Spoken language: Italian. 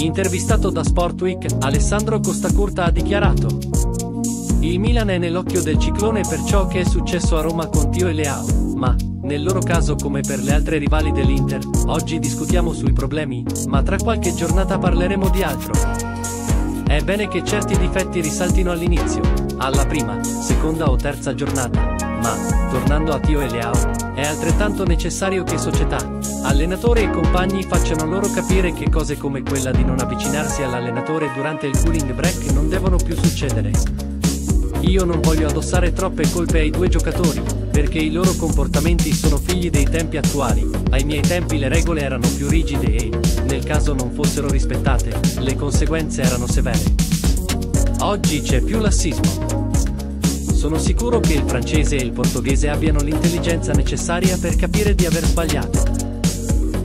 Intervistato da Sportweek, Alessandro Costacurta ha dichiarato Il Milan è nell'occhio del ciclone per ciò che è successo a Roma con Tio e Leao, ma, nel loro caso come per le altre rivali dell'Inter, oggi discutiamo sui problemi, ma tra qualche giornata parleremo di altro. È bene che certi difetti risaltino all'inizio, alla prima, seconda o terza giornata, ma, tornando a Tio e Leao, è altrettanto necessario che società, allenatore e compagni facciano loro capire che cose come quella di non avvicinarsi all'allenatore durante il cooling break non devono più succedere. Io non voglio addossare troppe colpe ai due giocatori, perché i loro comportamenti sono figli dei tempi attuali. Ai miei tempi le regole erano più rigide e, nel caso non fossero rispettate, le conseguenze erano severe. Oggi c'è più lassismo. Sono sicuro che il francese e il portoghese abbiano l'intelligenza necessaria per capire di aver sbagliato.